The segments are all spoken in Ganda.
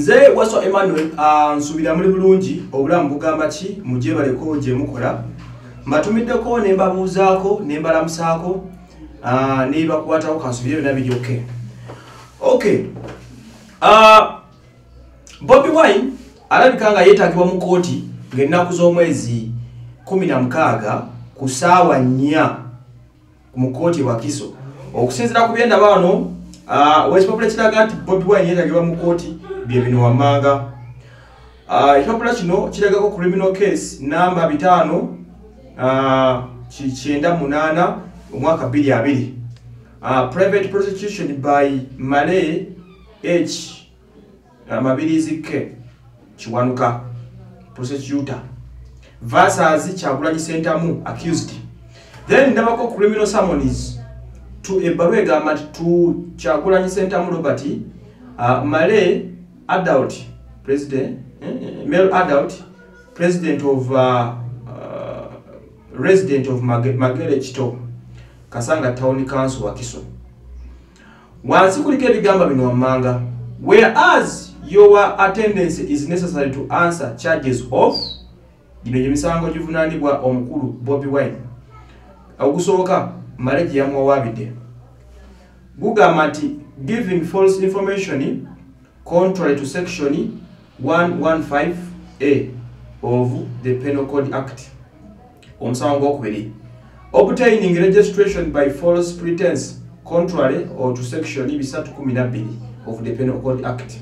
nze waswa emmanuel nsubira muli bulungi obulamu bugamba ki mugyebaleko gye mukola? Mbatumiddeko ne mbabuuzaako ne mbalamusaako ne bakwatako kansubire byonna biri ok ok uh, bobi wine alabika nga yeetagibwa mu kooti ng'ennaku z'omwezi 16 ku saawa 4 mu kooti wakiso okusinziira ku byendaba wano uh, wekipapula kiraga nti bobi wine yeetagibwa mu kooti bye bino wammanga ekipapula kino kiragako criminal case namba bitaano uh, kyenda munaana omwaka 22 uh, private prosecution by malay h. Amabirizi ke kiwanuka prosecutor. Versus kyagulanyi sentamu accused. Then ndabako criminal summons to ebbaluwa egamba nti to kyagulanyi sentamu robert uh, malay adult president eh, male adult president of uh, uh, resident of magere kito kasanga town council wakiso wansi kuliko ebigamba bino wammanga whereas your attendance is necessary to answer charges of gino gyemisango givunaanibwa omukulu bobi wine. Ogusooka male gye yamuwawaabidde gugamba nti giving false information contrary to section 115a of the penal code act omusango gwokubiri obtaining registration by false pretense contrary or to section 312 of the penal code act.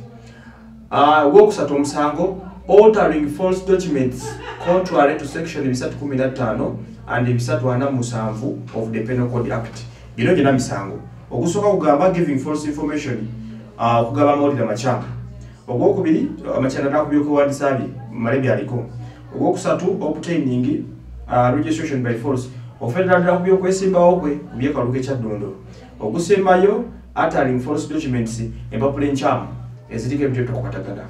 Uh, gwokusatu omusango altering false documents contrary to section 315 and 347 of the penal code act. Gino gyina misango. Okusooka kugamba giving false information okugaba amawulire amakyamu ogwokubiri amakyana nakubyokewandisabye male byaliko ogwokusatu obtaining uh, registration by force. Ofeddala kubyokwesimbawo kwe kubyekaluka ekyaddondo ogusembayo uttering false documents empapula enkyamu eziriko ebintu ebitokwatagana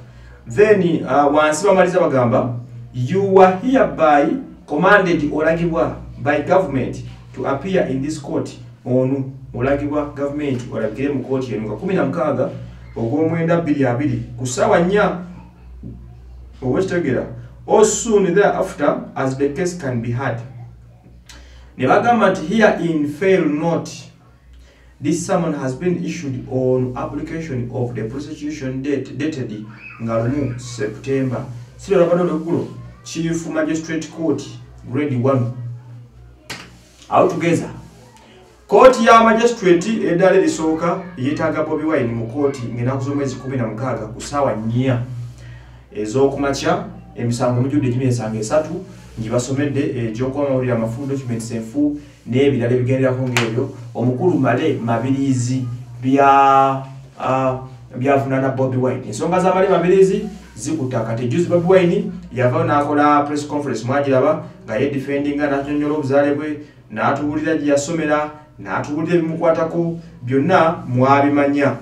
then uh, wansi bamaliza bagamba you are hereby commanded olagibwa by government to appear in this court onu olagibwa gavumenti walabikire mu kooti eno nga 16 ogw'omwenda 22 ku ssaawa nnya oba kitegera or soon thereafter as the case can be had ne bagamba nti here in fail not this summon has been issued on application of the prosecution date dated nga lumu september. Siralabadde olweggulo chief magistrate court grade 1 altogether kooti ya magistrate eddala erisooka yeetaaga bobi wine mu kooti ng'enaku z'omwezi 16 ku ssaawa nnya. Ez'okumakya emisango mujjudde egimu ensanga esatu ngibasomedde egyokuba amawulire amafu documents enfu n'ebirala ebigenderako ng'ebyo. Omukulu male mabirizi bya byavunaana bobi wine. Ensonga za male mabirizi zikuta kati ejuzi bobi wine yavayo n'akola press conference mwagiraba nga yedefendinga n'anyonyola obuzaale bwe n'atubuulira gye yasomera n'atubuulira ebimukwatako byonna mwabimanya.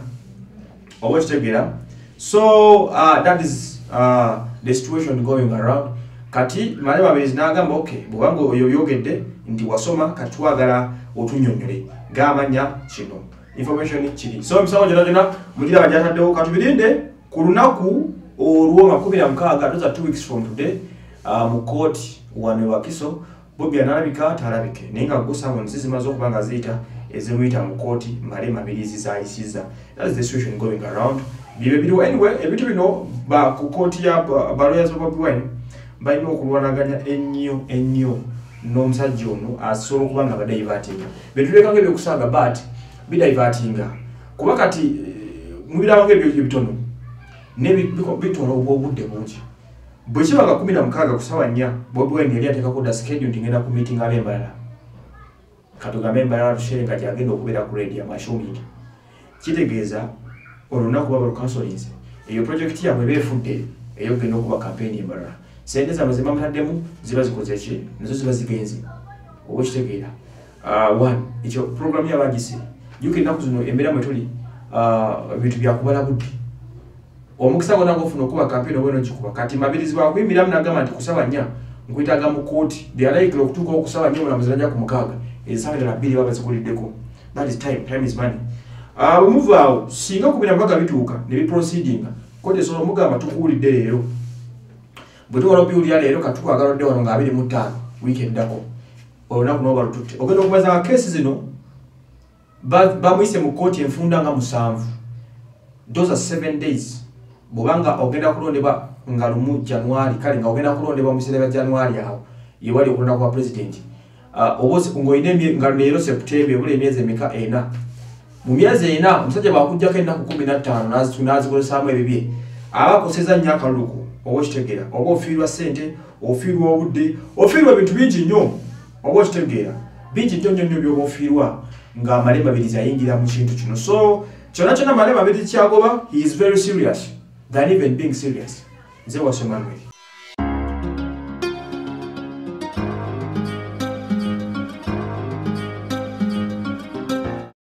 Oba kitegeera so uh, that is uh, the situation going around. Kati male mabirizi n'agamba okay bwobanga oyo byogedde nti wasoma kati twagala otunyonyole gaamanya kino. Information kiri. So emisango gyona gyona mugiraba gyataddewo katubirinde ku lunaku olwo makumi na mukaaga toza two weeks from today uh, mu kooti wano wakiso bobi analabika talabike naye nga gusamonsi zimaze okuba nga ziyita ezimuyita mu kooti male mabirizi zayisiza that is the situation going around. Byebyo biriwo anyway ebintu bino ku kooti ya balawyers ba bobi wine balina okulwanaganya ennyo ennyo. N'omusajja ono asobola okuba nga badaivatinga betulekanga ebyokusaaga but bidaivatinga kuba kati mubirabanga ebyo ebitono nebitwala obwobudde bungi bwe kiba nga kumi na mukaaga ku sawa nnya bobi wine yali ateekako dda schedule nti ngenda ku meeting ab'embalala katugambe embalala tushere nga gyagenda okubeera ku radio amashuming kitegeeza olunaku baba lukansolinze eyo projekiti yabwe beefudde eyogenda okuba kampeni embalala sente zaabwe zebamutaddemu ziba zikoze ki? Nazo ziba zigenze. Oba kitegeera one ekyo programu yabagisi juka ennaku zino embeera mwe tuli ebintu byakubala budde omukisa gona ngaofuna okuba kampeni obweno gikuba kati mabirizi bakuyimiramu nagamba nti kusawa nnya nkwetaaga mu kooti byalayikira okutuuka okusawa nnyo omulamuzi najja ku mukaaga esawa endala bbiri baba zikuliddeko that is time time is money. Bwe muva awo singa kumi na mukaga bituuka ne biproceedinga kooti esobola omugamba tukuwulidde leero. Bwe tuwala obiwulira leero katukwagala odde wano nga abiri mu ttaano wiiki eddako. Olunaku noba lututte. Ogenda okubaza nga keesi zino ba- bamuyise mu kooti enfunda nga musanvu. Those are seven days bwobanga ogenda kulondebwa nga lumu januari kale nga ogenda kulondebwa mu biseera bya januari awo yewali okulonda kwa pulezidenti Ah, oba osi- ng'olina emye- nga leero septemba ebula emyezi emeka ena? Mu myezi ena omusajja bwakugjako ennaku kumi nattaano nazi- nazikozesaamu ebibye aba akoseza nnyo akaluluku oba okitegeera oba ofiirwa ssente ofiirwa obudde ofiirwa ebintu bingi nnyo oba okitegeera? Bingi nnyo nnyo nnyo byoba ofiirwa nga male mabirizi ayingira mu kintu kino. So kyonna kyonna male mabirizi kyagoba he is very serious than even being serious. Mzee wa Shemangwe.